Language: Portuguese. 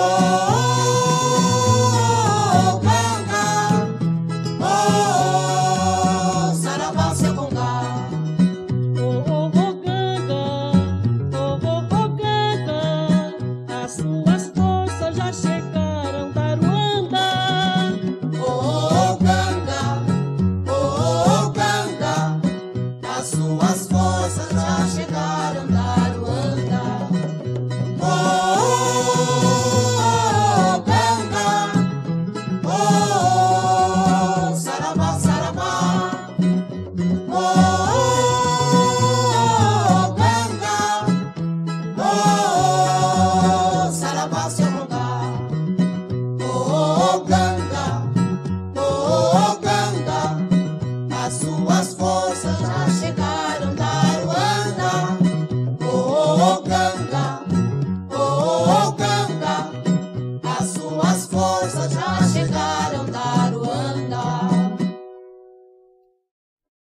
Oh. suas forças já chegaram da Ruanda. Oh, oh, Ganga, oh, oh, Ganga, as suas forças já chegaram.